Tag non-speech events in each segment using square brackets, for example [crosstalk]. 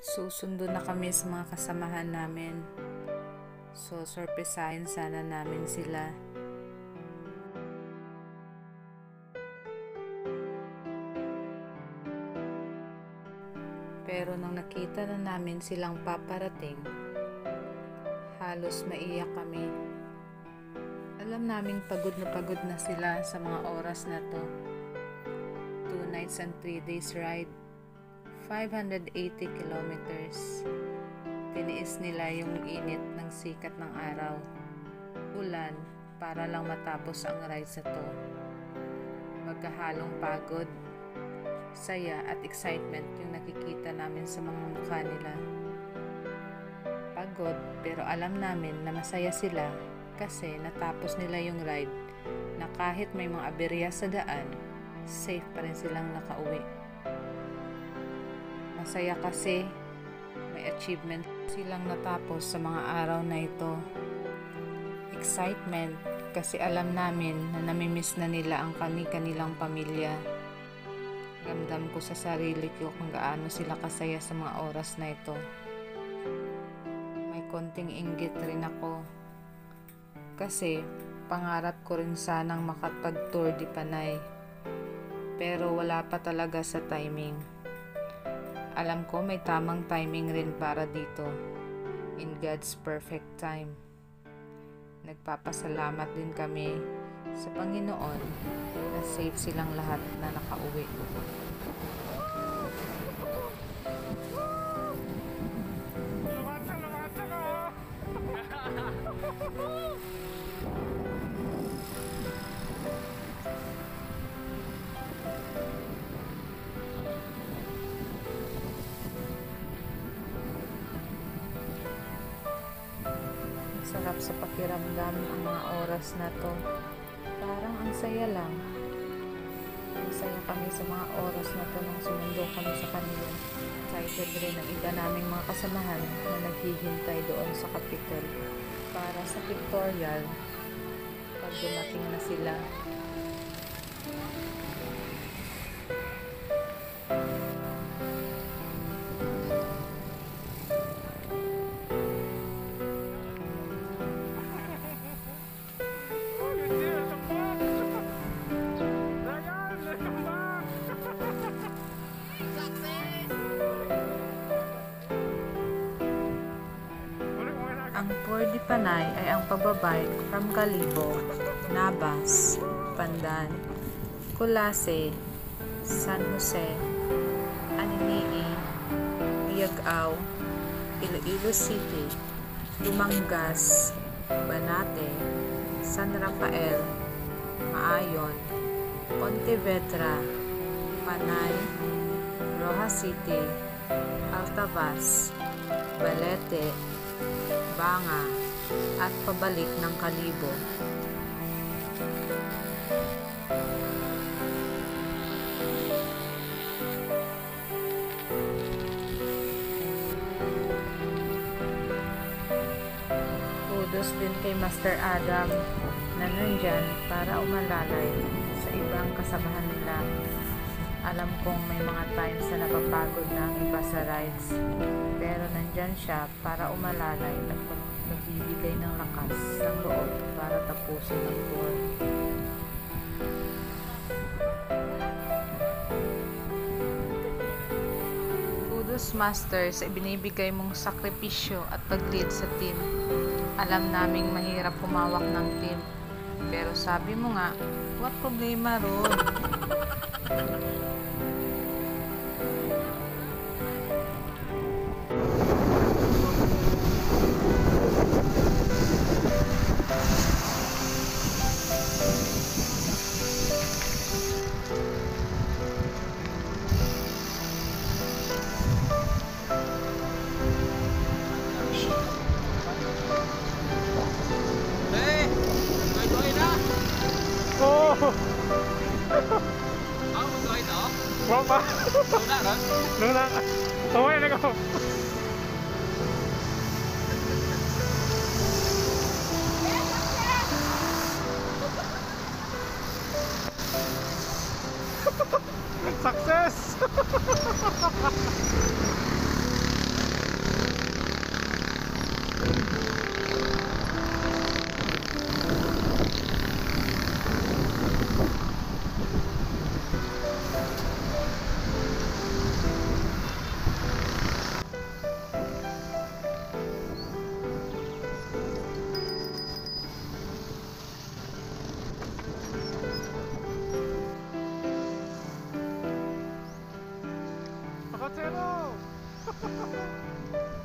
Susundo na kami sa mga kasamahan namin. So, sorpresahin sana namin sila. Pero nang nakita na namin silang paparating, halos maiyak kami. Alam naming pagod na pagod na sila sa mga oras na to. Two nights and three days ride. 580 kilometers. Tiniis nila yung init ng sikat ng araw. Ulan para lang matapos ang ride sa to. Magkahalong pagod, saya at excitement yung nakikita namin sa mga mukha nila. Pagod pero alam namin na masaya sila kasi natapos nila yung ride na kahit may mga aberya sa daan, safe pa rin silang nakauwi. Masaya kasi may achievement silang natapos sa mga araw na ito. Excitement kasi alam namin na namimiss na nila ang kani-kanilang pamilya. Ramdam ko sa sarili ko kung gaano sila kasaya sa mga oras na ito. May konting inggit rin ako. Kasi pangarap ko rin sanang makapag-tour di Panay. Pero wala pa talaga sa timing. Alam ko may tamang timing rin para dito. In God's perfect time. Nagpapasalamat din kami sa Panginoon na safe silang lahat na nakauwi. Sa pakiramdam ang mga oras na to. Parang ang saya lang. Masaya kami sa mga oras na to nang sumundo kami sa kanila. Excited rin ang iba naming mga kasamahan na naghihintay doon sa Capitol para sa pictorial pag dumating na sila. Panay ay ang pababike from Calibo, Nabas, Pandan, Culase, San Jose, Aninii, Liagaw, Iloilo City, Dumangas, Banate, San Rafael, Maayon, Pontevedra, Panay, Rojas City, Altavas, Balete, Banga, at pabalik ng Kalibo. Kudos din kay Master Adam na nandyan para umalalay sa ibang kasamahan nila. Alam kong may mga times na napapagod na ang iba sa rides, pero nandyan siya para umalalay at magbibigay ng lakas ng loob para tapusin ang tour. Kudos Master sa ibinibigay mong sakripisyo at pag-lead sa team. Alam naming mahirap humawak ng team. Pero sabi mo nga, what problema ron? now. [laughs] [laughs] at all. [laughs]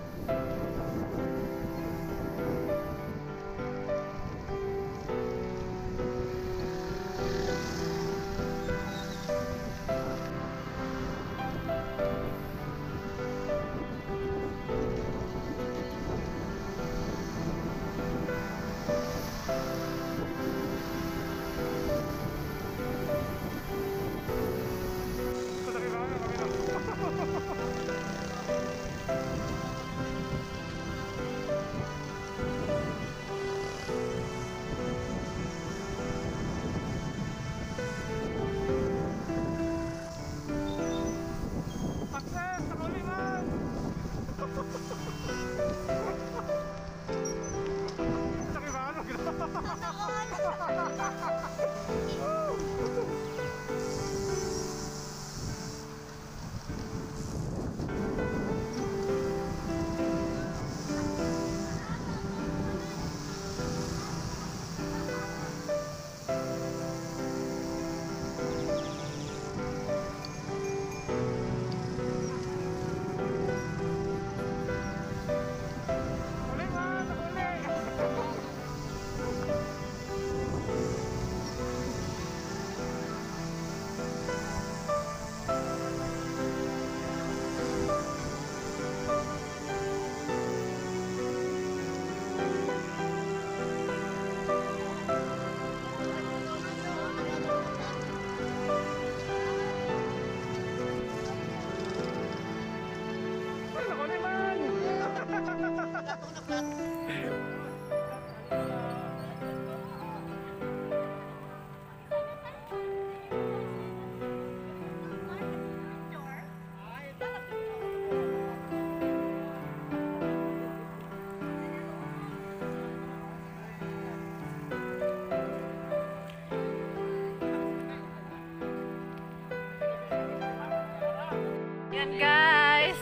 Yan guys!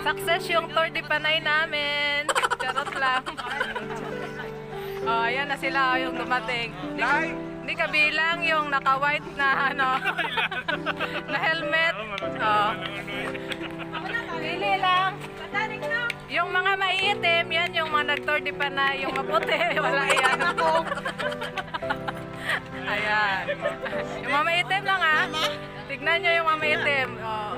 Success yung Tour de Panay namin! Charot lang. Oh, ayan na sila yung dumating. Hindi, hindi kabilang yung naka-white na ano, [laughs] na helmet. Oh. Pili lang. Yung mga maiitim, yan yung mga nag-tour de Panay. Yung maputi, [laughs] wala yan. Ayan. Yung mga maiitim lang ah. Tignan nyo yung mga maiitim. Oo, oh,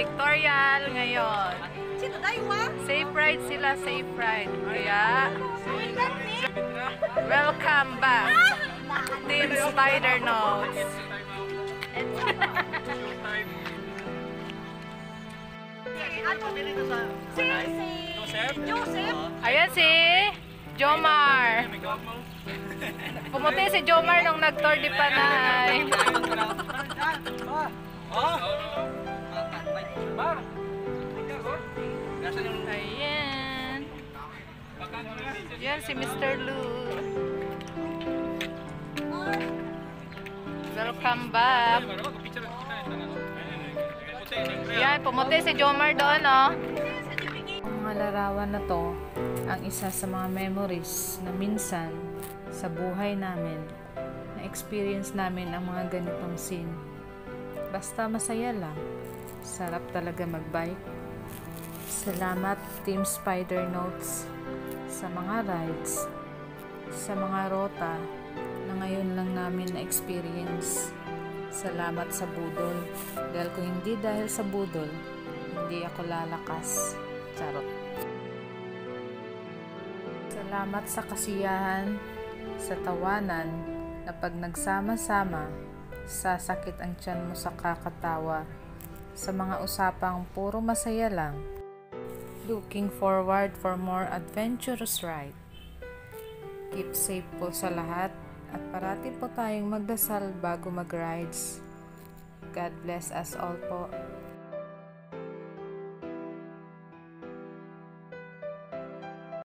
Yan, pictorial ngayon. Sino tayo? Safe ride sila, safe ride. Kaya, welcome back. Team Spider Notes. Ano? Si, si Joseph. Ayan si Jomar. Pumuti si Jomar nung nag-tour di Panay. Ayan. Yan si Mr. Lu. Welcome back. Yan, pumuti si Jomar doon, oh. Ang mga larawan na to, ang isa sa mga memories na minsan sa buhay namin na experience namin ang mga ganitong scene. Basta masaya lang. Sarap talaga magbike. Salamat Team Spider Notes sa mga rides, sa mga rota na ngayon lang namin na-experience. Salamat sa budol. Dahil kung hindi dahil sa budol, hindi ako lalakas. Charot. Salamat sa kasiyahan, sa tawanan, na pag nagsama-sama, sasakit ang tiyan mo sa kakatawa. Sa mga usapang puro masaya lang. Looking forward for more adventurous ride. Keep safe po sa lahat at parati po tayong magdasal bago mag-rides. God bless us all po.